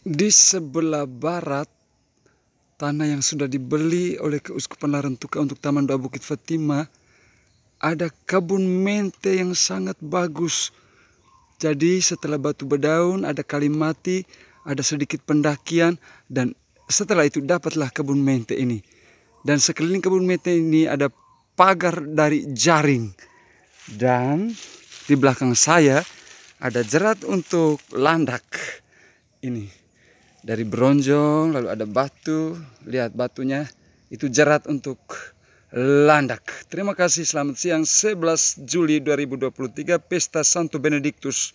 Di sebelah barat, tanah yang sudah dibeli oleh Keuskupan Larantuka untuk Taman Doa Bukit Fatima, ada kebun mente yang sangat bagus. Jadi setelah batu bedaun, ada kalimati, ada sedikit pendakian, dan setelah itu dapatlah kebun mente ini. Dan sekeliling kebun mente ini ada pagar dari jaring. Dan di belakang saya ada jerat untuk landak. Ini dari bronjong lalu ada batu. Lihat batunya. Itu jerat untuk landak. Terima kasih. Selamat siang. 11 Juli 2023 pesta Santo Benedictus